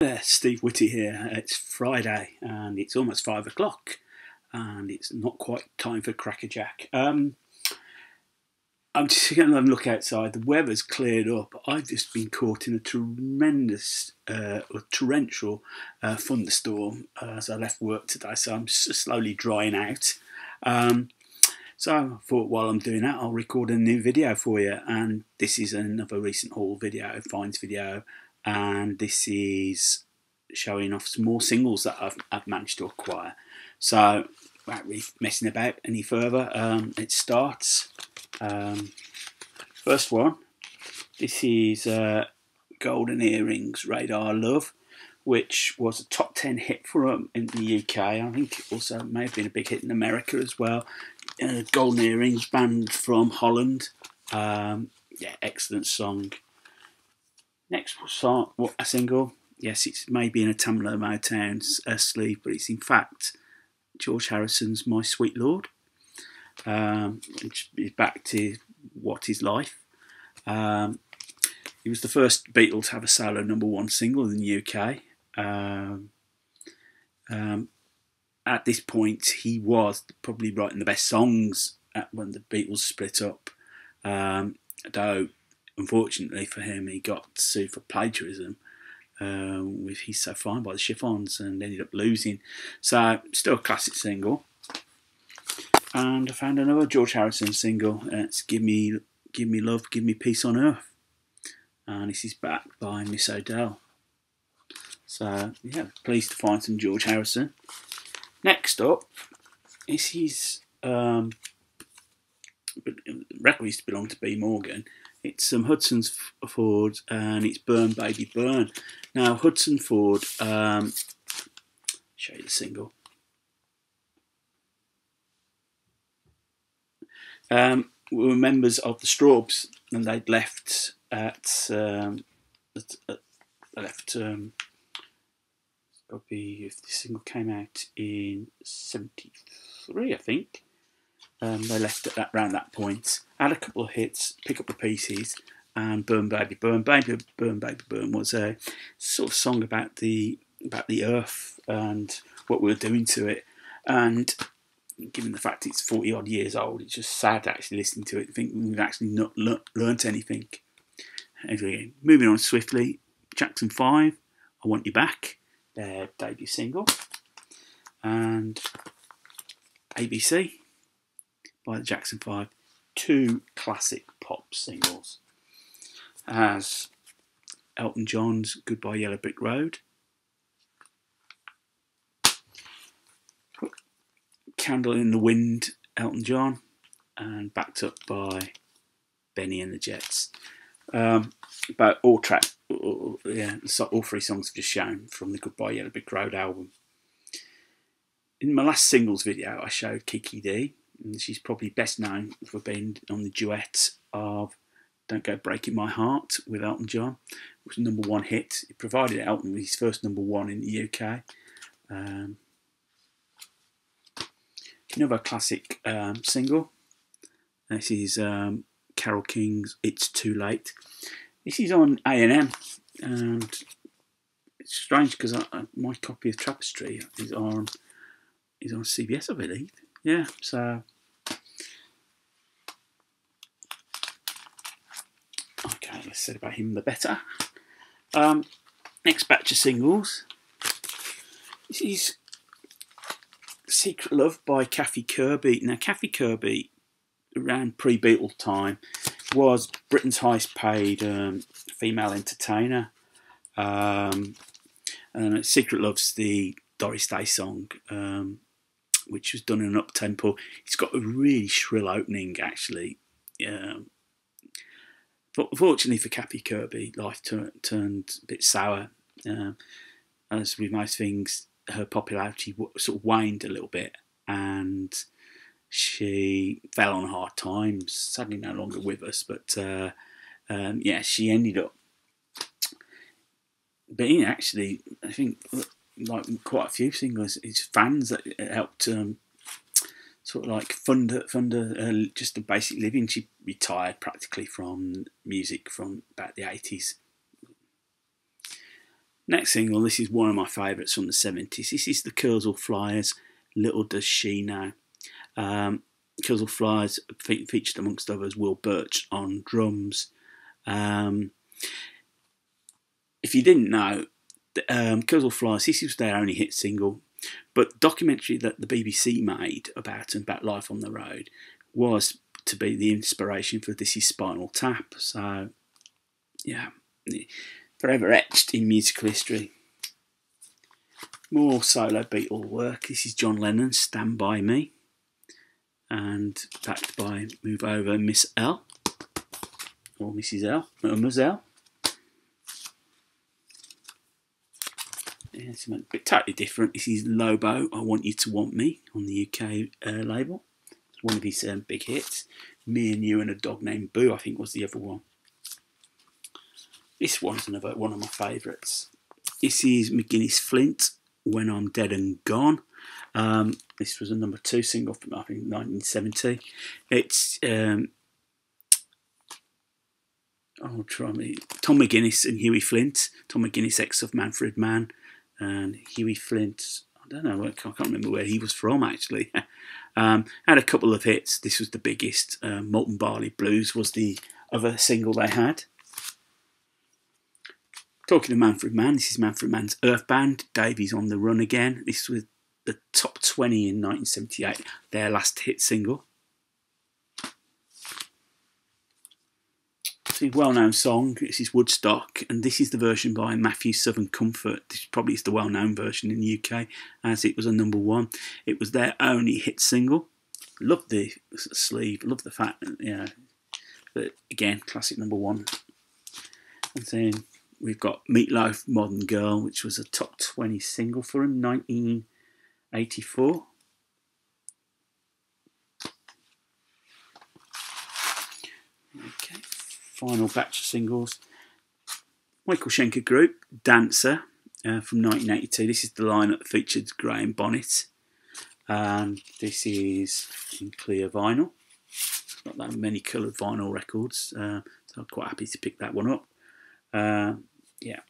there, Steve Whitty here. It's Friday and it's almost five o'clock, and it's not quite time for Crackerjack. Um, I'm just going to have a look outside. The weather's cleared up. I've just been caught in a tremendous, uh, or torrential uh, thunderstorm uh, as I left work today, so I'm slowly drying out. Um, so I thought while I'm doing that, I'll record a new video for you. And this is another recent haul video, finds video and this is showing off some more singles that I've, I've managed to acquire. So, without really messing about any further, um, it starts. Um, first one, this is uh, Golden Earrings Radar Love, which was a top 10 hit for them in the UK. I think it also may have been a big hit in America as well. Uh, Golden Earrings, band from Holland. Um, yeah, excellent song. Next song, what a single. Yes, it's maybe in a Tamla Motown sleeve, but it's in fact George Harrison's "My Sweet Lord," um, which is back to what is life. Um, he was the first Beatle to have a solo number one single in the UK. Um, um, at this point, he was probably writing the best songs when the Beatles split up. Um, though unfortunately for him, he got sued for plagiarism uh, with He's So Fine by the Chiffons and ended up losing. So, still a classic single. And I found another George Harrison single. It's Give Me, Give Me Love, Give Me Peace on Earth. And this is backed by Miss O'Dell. So, yeah, pleased to find some George Harrison. Next up, this is um, record used to belong to B Morgan. It's some um, Hudson's Ford and it's Burn Baby Burn. Now Hudson Ford, um, show you the single. Um, we were members of the Strawbs and they'd left at, um, at, at left um, be if the single came out in 73 I think um, they left at that around that point. Had a couple of hits, pick up the pieces, and Burn Baby Burn. Baby Burn Baby Burn was a sort of song about the about the earth and what we're doing to it. And given the fact it's 40 odd years old, it's just sad actually listening to it think we've actually not le- learnt anything. Anyway, moving on swiftly, Jackson 5, I Want You Back, their debut single. And ABC, by the Jackson 5, two classic pop singles. As Elton John's Goodbye Yellow Brick Road, Candle in the Wind, Elton John, and backed up by Bennie and the Jets. Um, but all track, all, yeah, all three songs have just shown from the Goodbye Yellow Brick Road album. In my last singles video, I showed Kiki Dee, and she's probably best known for being on the duet of Don't Go Breaking My Heart with Elton John, which was number one hit. It provided Elton with his first number one in the UK. Um, another classic um, single. This is um, Carole King's "It's Too Late." This is on A and M, and it's strange because my copy of Tapestry is on is on CBS, I believe. Yeah, so okay, less said about him, the better. Um, next batch of singles. This is Secret Love by Kathy Kirby. Now, Kathy Kirby, around pre Beatle time, was Britain's highest paid um, female entertainer. Um, and Secret Love's the Doris Day song. Um, which was done in an up tempo. It's got a really shrill opening, actually. Um, but fortunately for Kathy Kirby, life tur- turned a bit sour. Uh, as with most things, her popularity w- sort of waned a little bit, and she fell on hard times. Sadly, no longer with us, but uh, um, yeah, she ended up being actually, I think, like quite a few singers, his fans that helped um, sort of like fund fund uh, just a basic living. She retired practically from music from about the eighties. Next single, this is one of my favourites from the 70s. This is the Kursaal Flyers, Little Does She Know. Um, Kursaal Flyers featured amongst others Will Birch on drums. Um, if you didn't know, um, Kursaal Flyers, this was their only hit single, but documentary that the BBC made about them, about life on the road, was to be the inspiration for This Is Spinal Tap. So, yeah, forever etched in musical history. More solo Beatle work. This is John Lennon, Stand By Me and backed by Move Over Miss L or Mrs. L or. L. It's a bit totally different. This is Lobo, I Want You to Want Me on the UK uh, label. It's one of his um, big hits. Me and You and a Dog Named Boo, I think was the other one. This one's another one of my favourites. This is McGuinness Flint, When I'm Dead and Gone. Um, this was a number two single from I think 1970. It's um, oh, try me. Tom McGuinness and Hughie Flint. Tom McGuinness, ex of Manfred Mann, and Hughie Flint. I don't know. I can't remember where he was from actually. um, had a couple of hits. This was the biggest. Uh, Malt and Barley Blues was the other single they had. Talking to Manfred Mann, this is Manfred Mann's Earth Band. Davey's on the run again. This was the top 20 in 1978, their last hit single. Well-known song. This is Woodstock, and this is the version by Matthews Southern Comfort. This probably is the well-known version in the UK, as it was a number one. It was their only hit single. Love the sleeve. Love the fact, you know, but again, classic number one. And then we've got Meatloaf, Modern Girl, which was a top 20 single for him, 19. 84. Okay, final batch of singles. Michael Schenker Group, Dancer, uh, from 1982. This is the line that featured Graham Bonnet. And this is in clear vinyl. Not that many coloured vinyl records, uh, so I'm quite happy to pick that one up. Uh, yeah.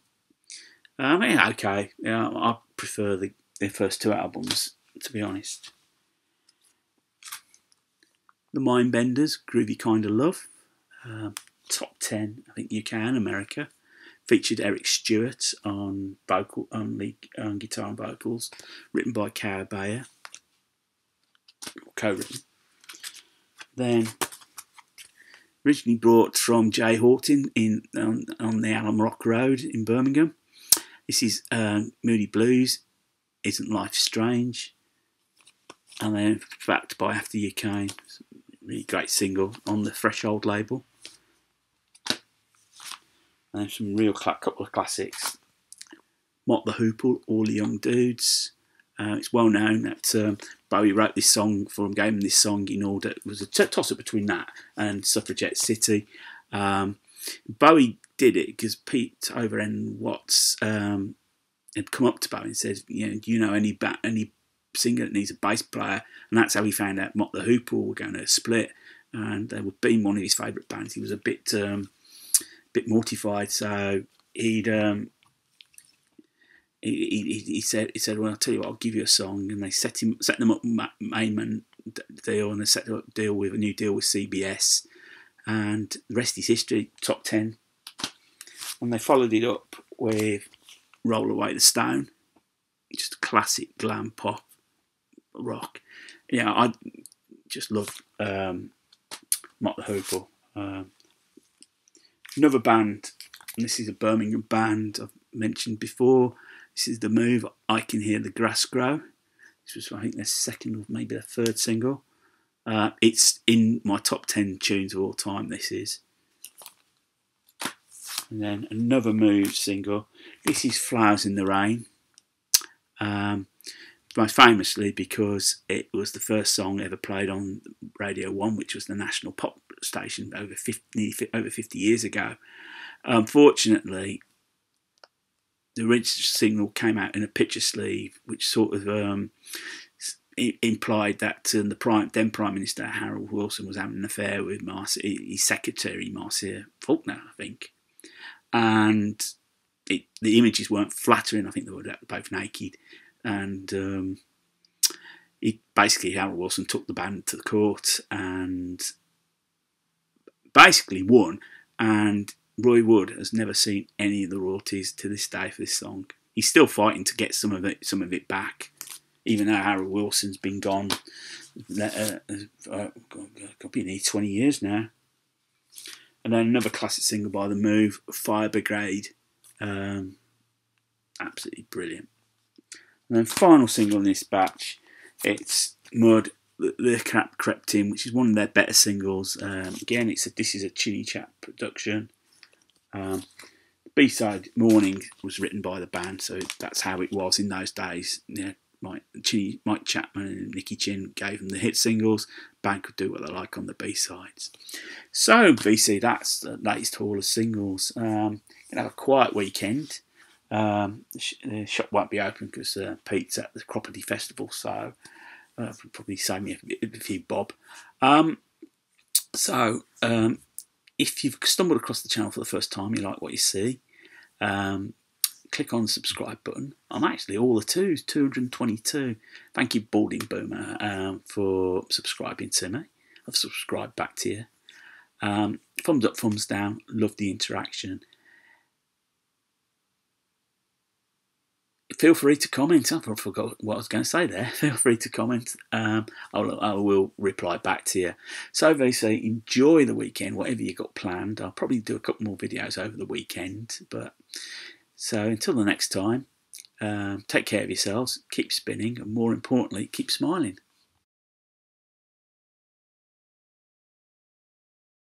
Um, yeah, okay. Yeah, I prefer the their first two albums, to be honest. The Mindbenders, Groovy Kinda Love, uh, top 10, I think UK and America. Featured Eric Stewart on vocal on lead on guitar and vocals, written by Carole Bayer, co-written. Then originally brought from Jay Horton in on, on the Alum Rock Road in Birmingham. This is uh, Moody Blues isn't Life Strange? And then backed by After You Came, really great single on the Threshold label. And some real couple of classics. Mott the Hoople, All the Young Dudes. Uh, it's well known that um, Bowie wrote this song for him, gave him this song in order. It was a toss up between that and Suffragette City. Um, Bowie did it because Pete Overend Watts um, had come up to Bowie and said, you know, do you know any ba- any singer that needs a bass player? And that's how he found out Mott the Hoople were going to split, and they were being one of his favourite bands. He was a bit um, bit mortified, so he'd um, he, he, he, said he said, well, I'll tell you what, I'll give you a song, and they set him set them up MainMan deal, and they set up deal with a new deal with CBS, and the rest is history. Top ten, and they followed it up with Roll Away the Stone. Just classic glam pop rock. Yeah, I just love um, the Hoople. Um, another band, and this is a Birmingham band I've mentioned before. This is The Move, I Can Hear the Grass Grow. This was, I think, their second or maybe their third single. Uh, it's in my top 10 tunes of all time, this is. And then another Move single. This is Flowers in the Rain. Um, most famously because it was the first song ever played on Radio 1, which was the national pop station over 50, over 50 years ago. Unfortunately, the original signal came out in a picture sleeve, which sort of um, implied that um, the prime, then Prime Minister Harold Wilson was having an affair with Marcia, his secretary Marcia Faulkner, I think and it, the images weren't flattering. I think they were both naked, and um, he basically Harold Wilson took the band to the court and basically won. And Roy Wood has never seen any of the royalties to this day for this song. He's still fighting to get some of it, some of it back, even though Harold Wilson's been gone. Uh, uh, could be nearly 20 years now. And then another classic single by The Move, Fire Brigade. Um, absolutely brilliant. And then final single in this batch, it's Mud, The, Crap Crept In, which is one of their better singles. Um, again, it's a, this is a Chinnichap production. Um, B-side Morning was written by the band, so that's how it was in those days. Yeah, Mike, Chinny, Mike Chapman and Nicky Chinn gave them the hit singles. Band could do what they like on the B-sides. So, VC, that's the latest haul of singles. Um, gonna have a quiet weekend. Um, the shop won't be open because uh, Pete's at the Cropredy Festival, so uh, probably save me a, few bob. Um, so, um, if you've stumbled across the channel for the first time, you like what you see, um, click on the subscribe button. I'm actually all the twos, 222. Thank you, Balding Boomer, um, for subscribing to me. I've subscribed back to you. Um, thumbs up, thumbs down. Love the interaction. Feel free to comment. I forgot what I was going to say there. Feel free to comment. Um, I'll, I will reply back to you. So they say enjoy the weekend, whatever you got planned. I'll probably do a couple more videos over the weekend. But so until the next time, um, take care of yourselves, keep spinning, and more importantly, keep smiling.